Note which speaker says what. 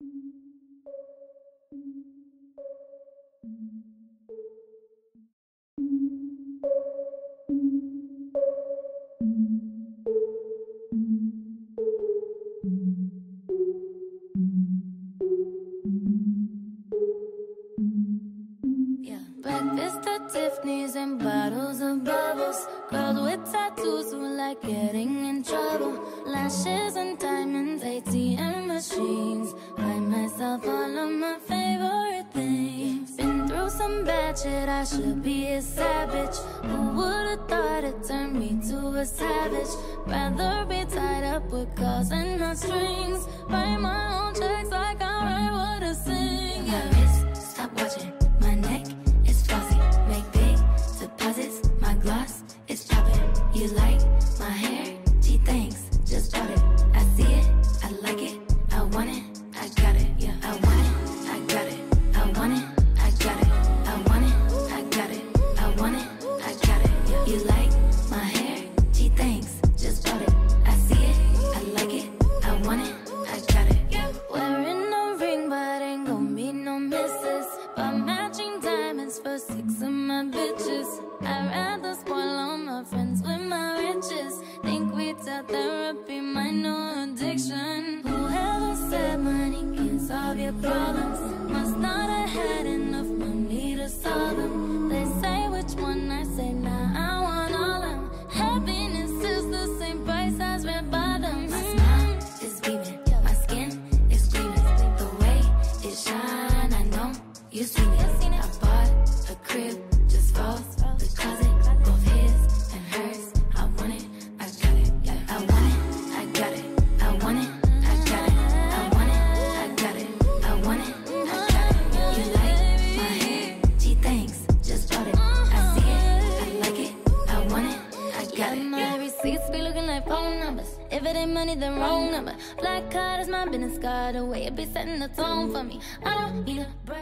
Speaker 1: Yeah. Breakfast at Tiffany's and bottles of bubbles. Girls with tattoos who like getting in trouble. Lashes and diamonds, ATM machines. Myself all of my favorite things. Been through some bad shit, I should be a savage. Who would've thought it turned me to a savage? Rather be tied up with calls and not strings. Write my own checks like I write what I sing. Yeah. My wrist, stop watching. My neck is flossy. Make big deposits. My gloss is tell therapy my new addiction. Whoever said money can solve your problems must not have had enough money to solve them. They say which one I say nah, I want all them. Happiness is the same price as red bottoms. My smile is beaming, my skin is gleaming. The way it shine, I know you see it. Receipts be looking like phone numbers. If it ain't money, then wrong number. Black card is my business card. The way it be setting the tone for me. I don't need a break.